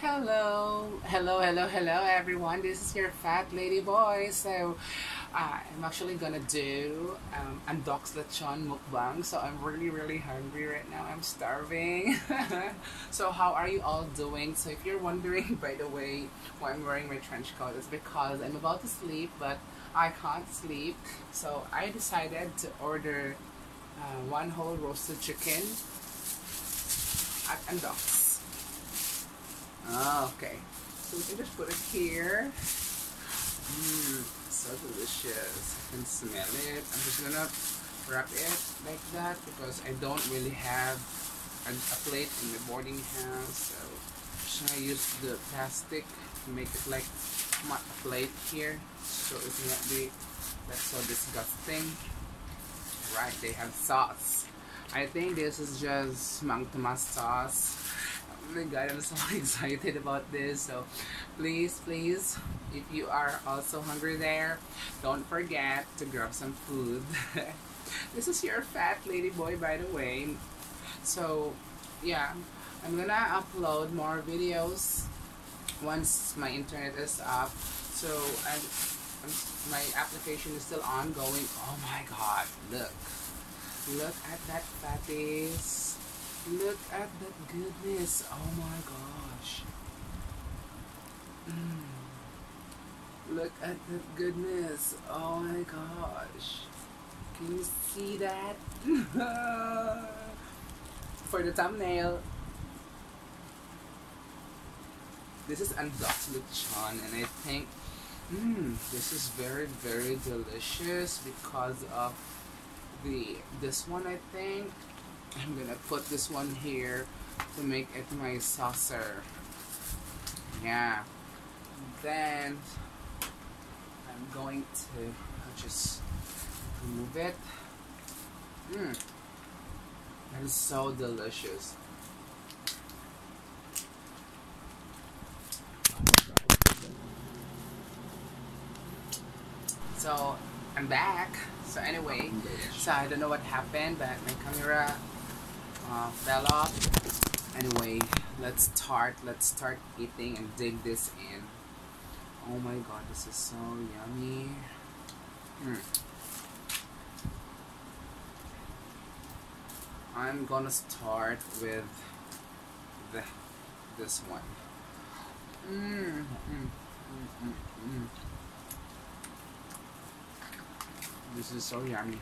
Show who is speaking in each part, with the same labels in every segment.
Speaker 1: Hello, hello, hello, hello, everyone. This is your fat lady boy. So, uh, I'm actually gonna do um, Andoks lechon mukbang. So I'm really, really hungry right now. I'm starving. so how are you all doing? So if you're wondering, by the way, why I'm wearing my trench coat, it's because I'm about to sleep, but I can't sleep. So I decided to order uh, one whole roasted chicken at Andoks. Ah, okay. So we can just put it here. Mmm, so delicious. I can smell it. I'm just gonna wrap it like that because I don't really have a, a plate in the boarding house. So just gonna use the plastic to make it like a plate here so it will not be that's so disgusting. Right, they have sauce. I think this is just Mang Tomas sauce god, I'm so excited about this. So please, please, if you are also hungry there, don't forget to grab some food. this is your fat lady boy, by the way. So yeah, I'm gonna upload more videos once my internet is up. So my application is still ongoing. Oh my god, look. Look at that fatties. Look at the goodness. Oh my gosh. Mm. Look at the goodness. Oh my gosh. Can you see that? For the thumbnail, this is Andoks lechon and I think mm, this is very very delicious because of the this one I think I'm gonna put this one here to make it my saucer. Yeah. Then I'm going to just remove it. Mmm that is so delicious. So I'm back. So anyway so I don't know what happened but my camera uh, fell off. Anyway let's start. Let's start eating and dig this in. Oh my god this is so yummy. Mm. I'm gonna start with the this one. Mm, mm, this is so yummy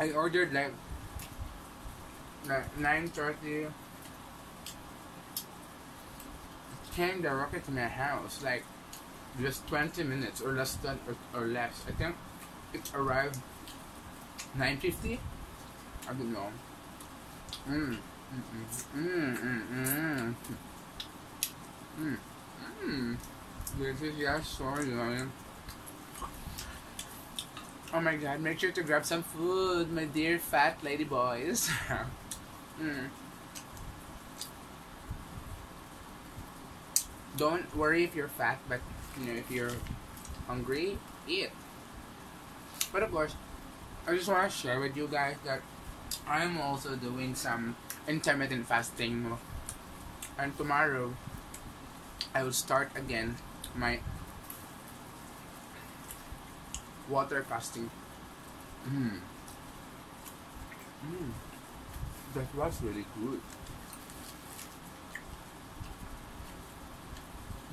Speaker 1: I ordered like like 9.30 it came directly to my house like just 20 minutes or less than or, or less. I think it arrived 9.50 I don't know. Mmm mmm mmm mmm mmm mmm this is yeah sorry Oh my god, make sure to grab some food, my dear fat lady boys. mm. Don't worry if you're fat, but you know, if you're hungry, eat. But of course, I just want to share with you guys that I'm also doing some intermittent fasting. And tomorrow, I will start again my water fasting. Mmm. Mmm. That was really good.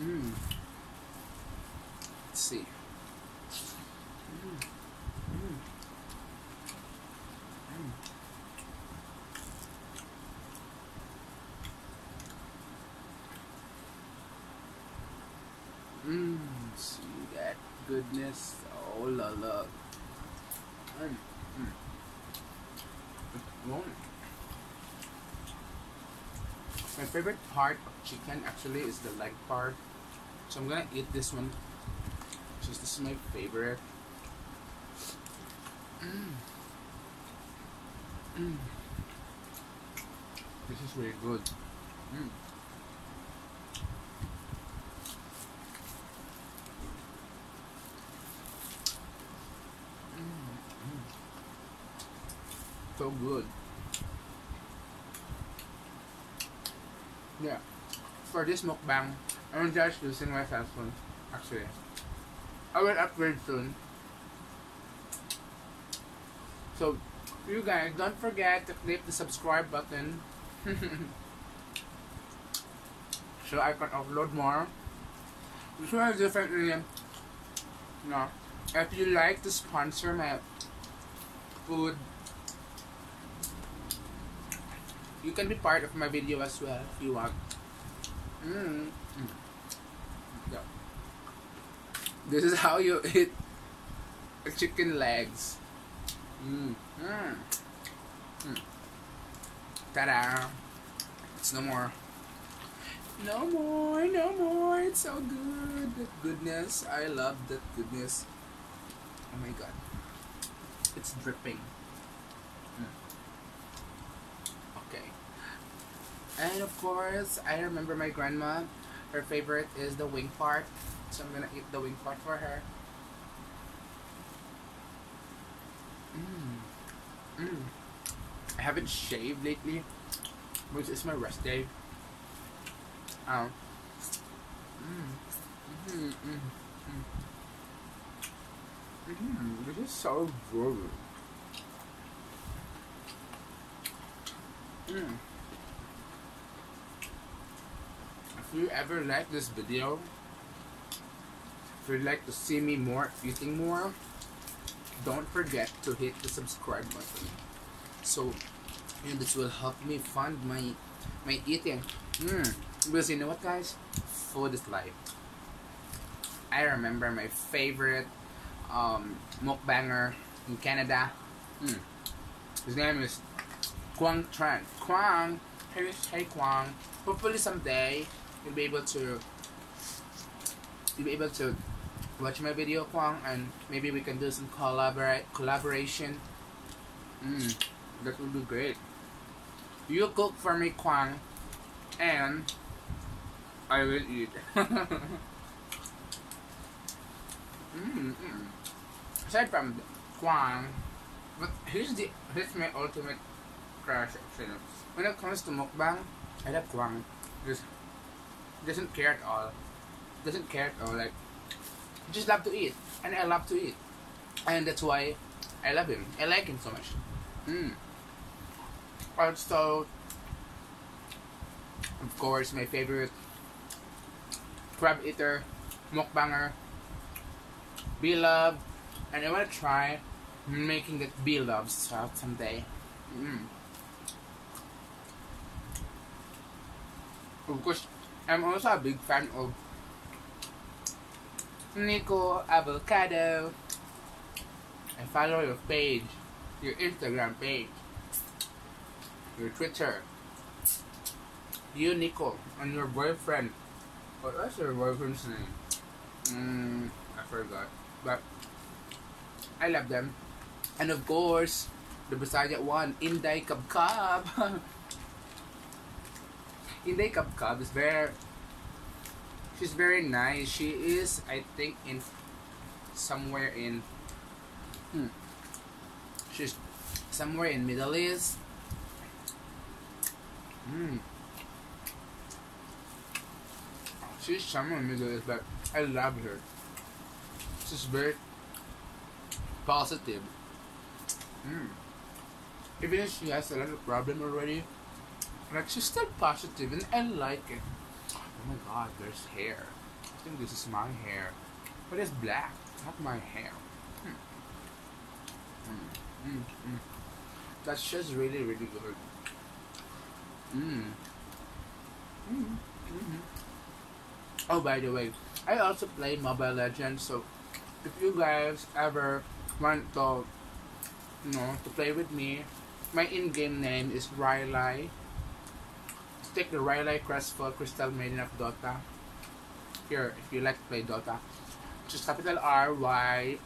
Speaker 1: Mmm. Let's see. Mmm. Mmm. Mmm. See that goodness Oh la la. Mm. Mm. My favorite part of chicken actually is the leg part. So I'm gonna eat this one. Just this is my favorite. Mm. Mm. This is really good. Mm. So good. Yeah. For this mukbang, I'm just using my cell phone. Actually. I will upgrade soon. So, you guys, don't forget to click the subscribe button. so I can upload more. So I definitely, no. If you like to sponsor my food, you can be part of my video as well if you want. Mm. Yeah. This is how you eat chicken legs. Mm. Mm. Mm. Ta-da! It's no more. No more, no more. It's so good. Goodness. I love that goodness. Oh my god. It's dripping. Mm. Okay. And of course, I remember my grandma. Her favorite is the wing part. So I'm gonna eat the wing part for her. Mm. Mm. I haven't shaved lately, which is my rest day. Mm. Mm. Mm. Mm. Mm. This is so good. Mm. If you ever like this video, if you'd like to see me more eating more, don't forget to hit the subscribe button. So, and this will help me fund my my eating. Mm. Because you know what, guys? Food is life. I remember my favorite um, mukbanger in Canada. Mm. His name is Quang Tran. Quang, hey, hey Quang. Hopefully someday you'll be able to you'll be able to watch my video Quang and maybe we can do some collaborate collaboration. Mm, that would be great. You cook for me Quang and I will eat. mm, mm. Aside from Quang, but here's the here's my ultimate crush actually. When it comes to mukbang, I love Quang. Just doesn't care at all. Doesn't care at all. Like just love to eat, and I love to eat, and that's why I love him. I like him so much. Mm. Also, of course, my favorite crab eater, mukbanger, beloved, and I want to try making that beloved stuff someday. Mm. Of course, I'm also a big fan of Nico Avocado. I follow your page, your Instagram page, your Twitter. You, Nico, and your boyfriend. What was your boyfriend's name? Mm, I forgot. But I love them. And of course, the Bisaya one, Inday Kabkab. Inday Kabkab is very she's very nice. She is, I think, in somewhere in. Hmm, she's somewhere in Middle East. Hmm. She's somewhere in Middle East, but I love her. She's very positive. Hmm. Even if she has a lot of problem already, still positive, and I like it. Oh my god, there's hair. I think this is my hair. But it's black, not my hair. Hmm. Mm, mm, mm. That's just really, really good. Mm, -hmm. Oh, by the way, I also play Mobile Legends, so if you guys ever want to, you know, to play with me, my in-game name is Rylai take the Rylai Crestfall Crystal Maiden of Dota. Here, if you like to play Dota. Just capital R-Y-L-A-E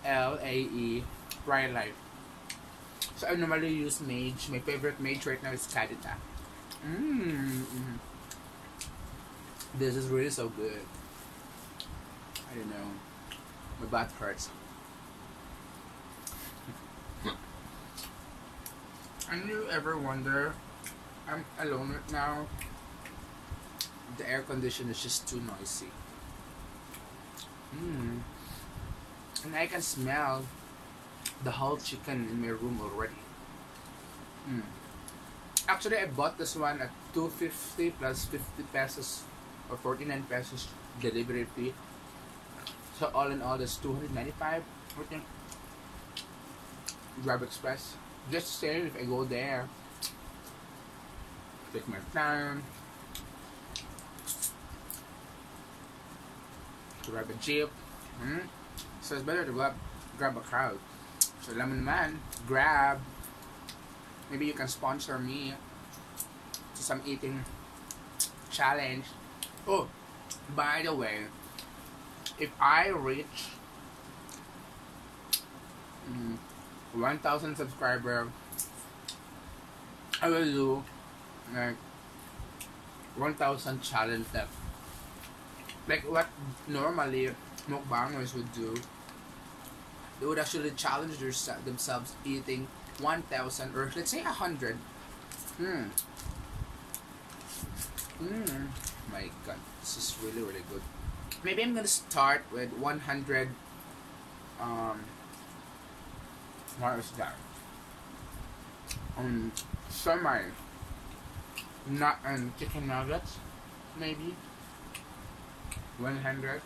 Speaker 1: Rylai. So I normally use Mage. My favorite Mage right now is Kadita. Mmm. This is really so good. I don't know. My butt hurts. And you ever wonder, I'm alone right now. The air condition is just too noisy. Mm. And I can smell the whole chicken in my room already. Mm. Actually, I bought this one at 250 plus 50 pesos or 49 pesos delivery fee. So all in all, it's 295. I. Grab Express. Just saying, if I go there, take my time, grab a jeep. Hmm? So it's better to grab, grab a crowd. So lemon man, grab. Maybe you can sponsor me to some eating challenge. Oh, by the way, if I reach mm, 1,000 subscriber, I will do like 1,000 challenge left. Like what normally mukbangers would do, they would actually challenge their, themselves eating 1,000 or let's say 100. Hmm. Hmm. My god, this is really really good. Maybe I'm gonna start with 100. Um. What is that? Um, semi. Not um, chicken nuggets, maybe. 100.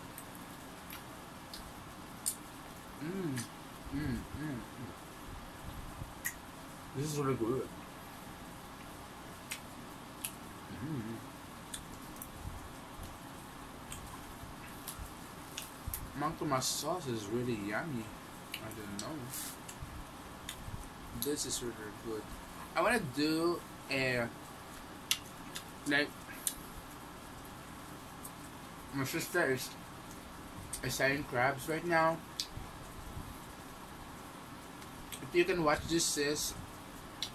Speaker 1: Mmm. Mmm. Mmm. Mm. This is really good. Mmm. Mang Tomas sauce is really yummy. I don't know. This is really good. I want to do a like my sister is selling crabs right now. If you can watch this is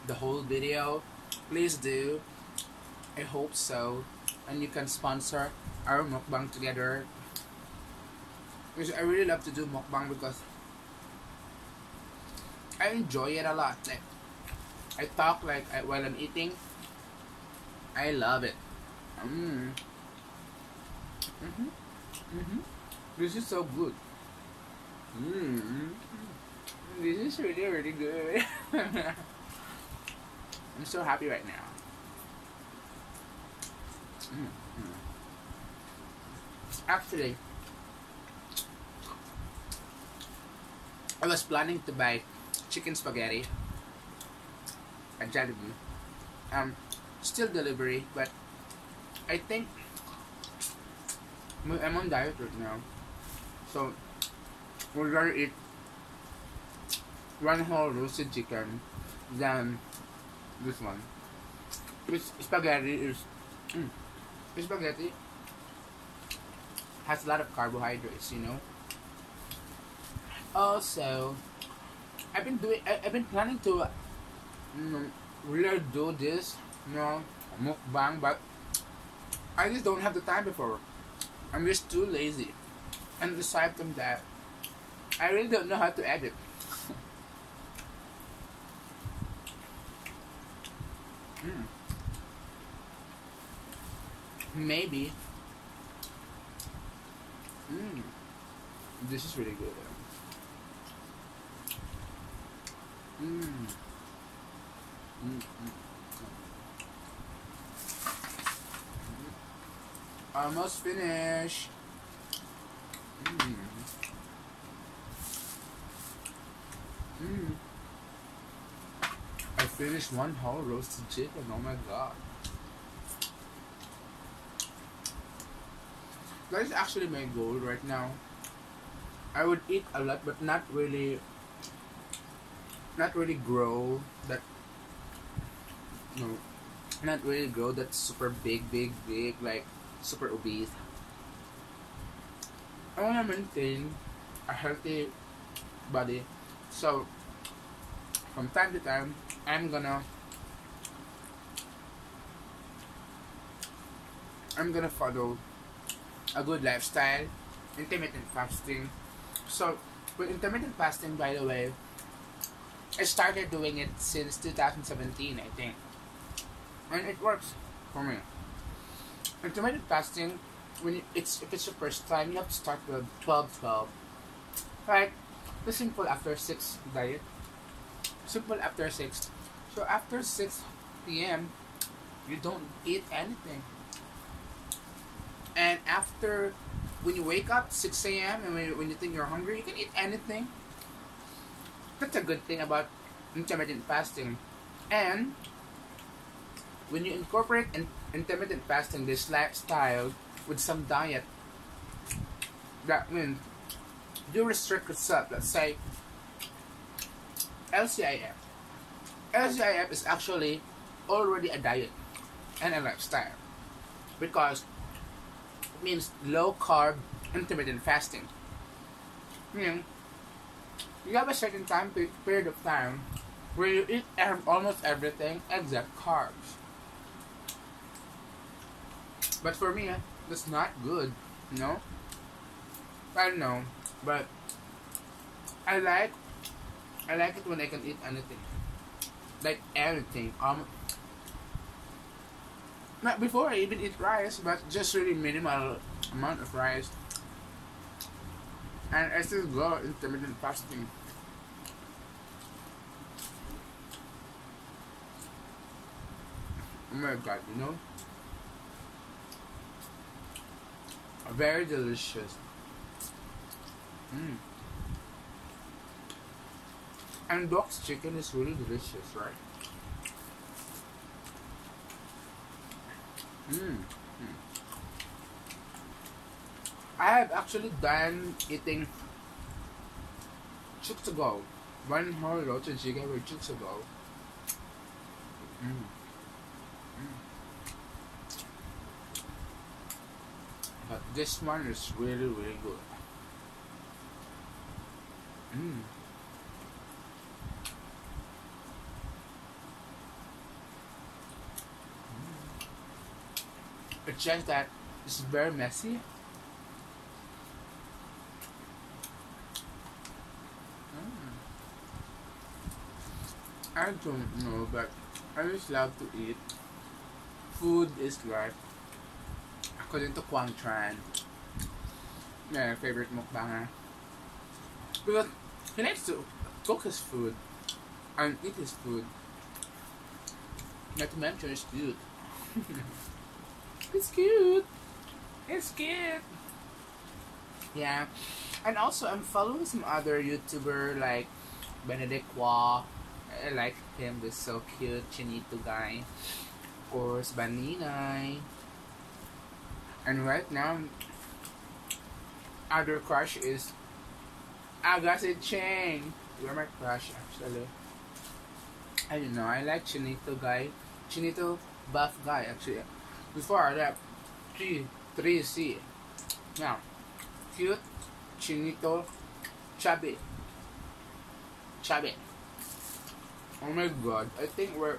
Speaker 1: the whole video, please do. I hope so. And you can sponsor our mukbang together. Because I really love to do mukbang because I enjoy it a lot. Like I talk like I, while I'm eating. I love it. Mm. Mhm. Mhm. This is so good. Mm. This is really really good. I'm so happy right now. Mm. Mm. Actually, I was planning to buy chicken spaghetti at Jollibee. Um, still delivery, but I think I'm on diet right now, so we're gonna eat one whole roasted chicken, then this one. This spaghetti is mm, this spaghetti has a lot of carbohydrates, you know. Also, I've been doing. I, have been planning to mm, really do this, you know, mukbang, but I just don't have the time before. I'm just too lazy. And aside from that, I really don't know how to edit. mm. Maybe. Mm. This is really good. Mm. Mm, mm. Almost finished. Mm. Mm. I finished one whole roasted chicken. Oh my god. That is actually my goal right now. I would eat a lot, but not really not really grow that no not really grow that super big big big like super obese I want to maintain a healthy body so from time to time I'm gonna I'm gonna follow a good lifestyle intermittent fasting so with intermittent fasting by the way I started doing it since 2017, I think. And it works for me. Intermittent fasting, when you, it's if it's your first time, you have to start with 12 12. Right? The simple after 6 diet. Simple after 6. So after 6 p.m., you don't eat anything. And after, when you wake up 6 a.m. and when you, when you think you're hungry, you can eat anything. That's a good thing about intermittent fasting. And when you incorporate in, intermittent fasting, this lifestyle, with some diet, that means you restrict yourself. Let's say LCIF. LCIF is actually already a diet and a lifestyle because it means low carb intermittent fasting. Meaning, you have a certain time period of time where you eat almost everything except carbs. But for me, that's not good, you know? I don't know, but I like I like it when I can eat anything. Like anything. Um not before I even eat rice, but just really minimal amount of rice. And I still go intermittent fasting. Oh my god, you know? Very delicious. Mm. Andoks chicken is really delicious, right? Mm. Mm. I have actually done eating Chooks-to-Go. One whole roasted chicken with Chooks-to-Go. Mm. But this one is really, really good. Mm. It's just that it's very messy. Mm. I don't know, but I just love to eat. Food is life. According to Quang Tran, my favorite mukbanger. Because he likes to cook his food and eat his food. Not to mention it's cute. it's cute. It's cute. Yeah. And also I'm following some other YouTuber like Benedict Cua. I like him, this so cute Chinito guy. Of course, Baninay. And right now, other crush is Agassi Ching. You're my crush, actually. I don't know. I like Chinito guy. Chinito buff guy, actually. Before that, 3, 3C. Now, cute, Chinito, chubby. Chubby. Oh my god. I think we're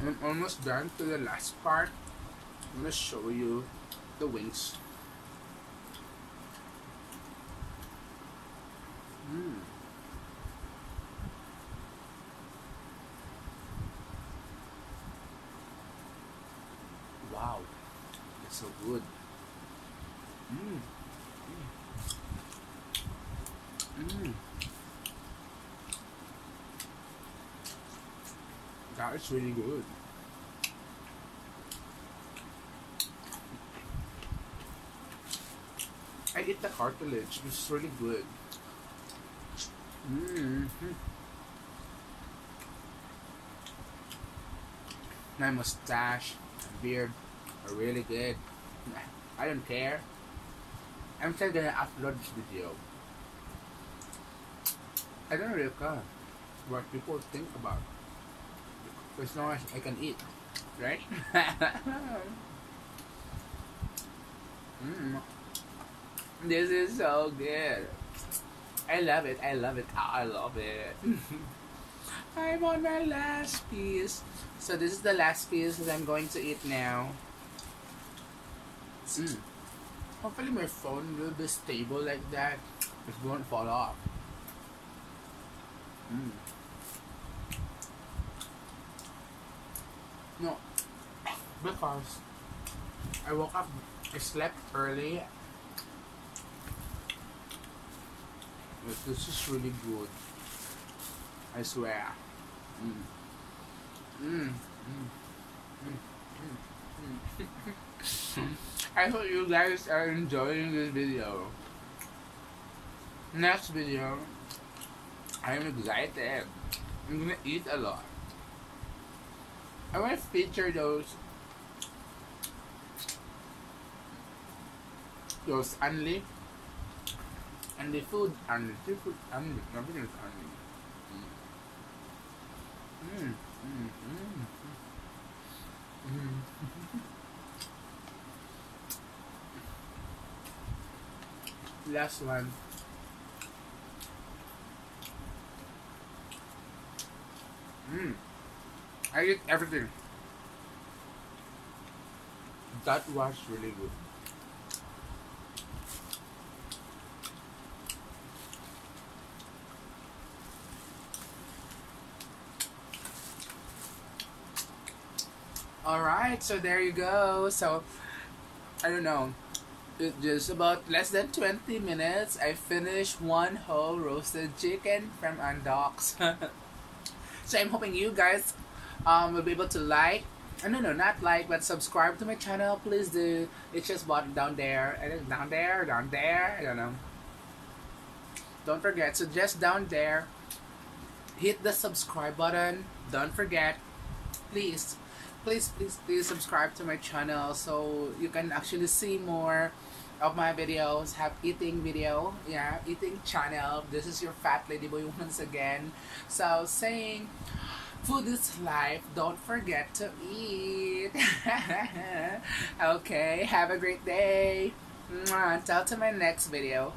Speaker 1: I'm almost done to the last part. I'm gonna show you the wings. Mm. Wow, it's so good. Mm. Mm. That is really good. The cartilage. It's really good. Mm -hmm. My mustache and beard are really good. I don't care. I'm still gonna upload this video. I don't really care what people think about. As long as I can eat, right? mm. This is so good. I love it. I love it. I love it. I'm on my last piece. So this is the last piece that I'm going to eat now. Mm. Hopefully my phone will be stable like that. It won't fall off. Mm. No, because I woke up, I slept early But this is really good. I swear. Mm. Mm. Mm. Mm. Mm. I hope you guys are enjoying this video. Next video, I'm excited. I'm gonna eat a lot. I want to feature those those only and the food and the food only everything is only mm. Mm, mm, mm. mm. last one mm. I eat everything that was really good Alright, so there you go. So, I don't know. It just about less than 20 minutes, I finished one whole roasted chicken from Andoks. so I'm hoping you guys um, will be able to like, uh, no, no, not like, but subscribe to my channel. Please do. It's just button down there. Think down there, down there. I don't know. Don't forget. So just down there, hit the subscribe button. Don't forget. Please please please please subscribe to my channel so you can actually see more of my videos have eating video yeah eating channel. This is your fat lady boy once again. So saying food is life don't forget to eat. Okay have a great day. Until to my next video